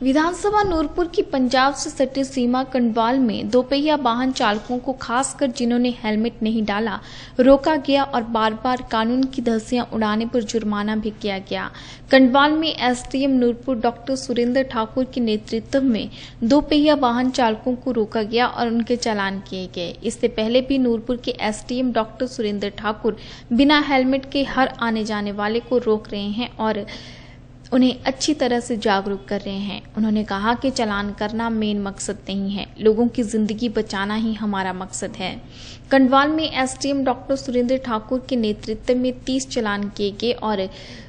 विधानसभा नूरपुर की पंजाब से सटी सीमा कंडवाल में दोपहिया वाहन चालकों को खासकर जिन्होंने हेलमेट नहीं डाला, रोका गया और बार बार कानून की धसियाँ उड़ाने पर जुर्माना भी किया गया। कंडवाल में एसडीएम नूरपुर डॉक्टर सुरेंद्र ठाकुर के नेतृत्व में दोपहिया वाहन चालकों को रोका गया और उनके चालान किए गए। इससे पहले भी नूरपुर के एसडीएम डॉक्टर सुरेंद्र ठाकुर बिना हेलमेट के हर आने जाने वाले को रोक रहे हैं और उन्हें अच्छी तरह से जागरूक कर रहे हैं। उन्होंने कहा कि चलान करना मेन मकसद नहीं है। लोगों की ज़िंदगी बचाना ही हमारा मकसद है। कंडवाल में एसडीएम डॉक्टर सुरेंद्र ठाकुर के नेतृत्व में 30 चलान किए गए और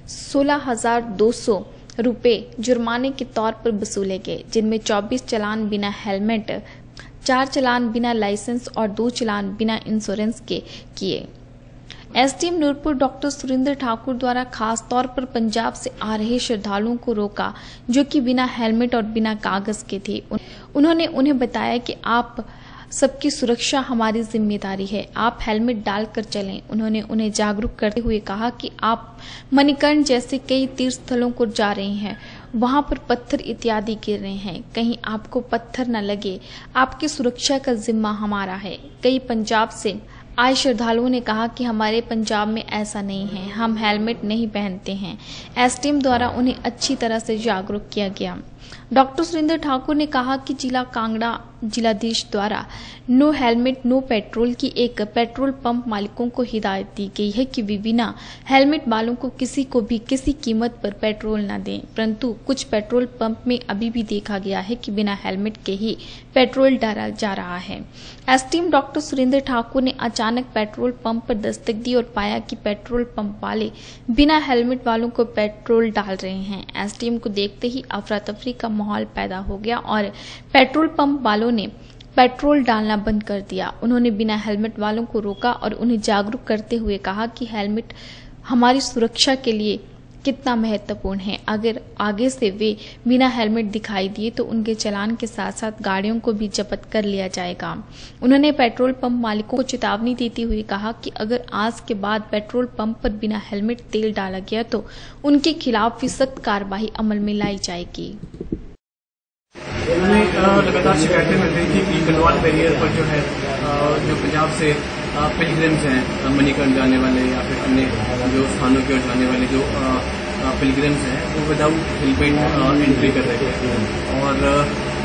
सोलह हज़ार दो सौ रुपये जुर्माने के तौर पर वसूले गए, जिनमें 24 चलान बिना हेलमेट, चार चलान बिना लाइसेंस और दो चलान बिना इंश्योरेंस के किए। एसडीएम नूरपुर डॉक्टर सुरेंद्र ठाकुर द्वारा खास तौर पर पंजाब से आ रहे श्रद्धालुओं को रोका, जो कि बिना हेलमेट और बिना कागज़ के थे। उन्होंने उन्हें बताया कि आप सबकी सुरक्षा हमारी ज़िम्मेदारी है। आप हेलमेट डालकर चलें। उन्होंने उन्हें जागरूक करते हुए कहा कि आप मणिकर्ण जैसे कई तीर्थ स्थलों को जा रहे हैं। वहाँ पर पत्थर इत्यादि गिर रहे हैं। कहीं आपको पत्थर न लगे। आपकी सुरक्षा का जिम्मा हमारा है। कई पंजाब से आए श्रद्धालुओं ने कहा कि हमारे पंजाब में ऐसा नहीं है। हम हेलमेट नहीं पहनते हैं। एसटीएम द्वारा उन्हें अच्छी तरह से जागरूक किया गया। डॉक्टर सुरेंद्र ठाकुर ने कहा कि जिला कांगड़ा जिलाधीश द्वारा नो हेलमेट, नो पेट्रोल की एक पेट्रोल पंप मालिकों को हिदायत दी गई है कि वे बिना हेलमेट वालों को किसी को भी किसी कीमत पर पेट्रोल न दें। परंतु कुछ पेट्रोल पंप में अभी भी देखा गया है कि बिना हेलमेट के ही पेट्रोल डाला जा रहा है। एसटीएम डॉक्टर सुरेंद्र ठाकुर ने अचानक पेट्रोल पंप पर दस्तक दी और पाया कि पेट्रोल पंप वाले बिना हेलमेट वालों को पेट्रोल डाल रहे हैं। एसटीएम को देखते ही अफरा तफरी का माहौल पैदा हो गया और पेट्रोल पंप वालों ने पेट्रोल डालना बंद कर दिया। उन्होंने बिना हेलमेट वालों को रोका और उन्हें जागरूक करते हुए कहा कि हेलमेट हमारी सुरक्षा के लिए कितना महत्वपूर्ण है। अगर आगे से वे बिना हेलमेट दिखाई दिए तो उनके चलान के साथ साथ गाड़ियों को भी जब्त कर लिया जाएगा। उन्होंने पेट्रोल पंप मालिकों को चेतावनी देते हुए कहा कि अगर आज के बाद पेट्रोल पंप पर बिना हेलमेट तेल डाला गया तो उनके खिलाफ भी सख्त कार्रवाई अमल में लाई जाएगी। लगातार शिकायतें मिल रही थी कि गलवाल बैरियर पर जो है जो पंजाब से पिलग्रिम्स हैं? मणिकर्ण जाने वाले या फिर अन्य जो स्थानों की ओर जाने वाले जो पिलग्रिम्स हैं, वो विदाउट हेलमेट एंट्री कर रहे थे। और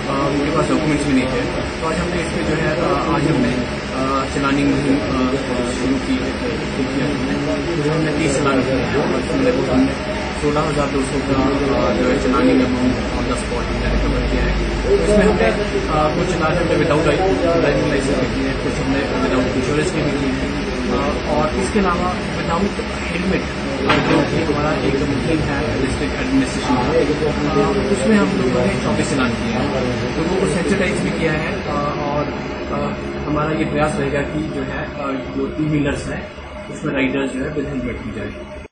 उनके पास डॉक्यूमेंट्स भी नहीं थे। तो आज हमने इसमें जो है आज हमने चलानी मुहिम शुरू की हमने। तीस चलान हमने सोलह हज़ार दो सौ का जो है चलानी हम ऑन द स्पॉट हमने रिकवर किया है। इसमें हमने कुछ चलान हमने विदाउट ड्राइविंग लाइसेंस के किए कुछ हमने विदाउट इंश्योरेंस के भी किए और इसके अलावा विदाउट हेलमेट जो कि हमारा एक मुहिम है डिस्ट्रिक्ट एडमिनिस्ट्रेशन का उसमें हम लोगों ने चौबीस चलान किए हैं। लोगों को सेंसिटाइज भी किया है और हमारा ये प्रयास रहेगा कि जो है जो टू व्हीलर्स है, उसमें राइडर्स जो है विद हेलमेट की जाए।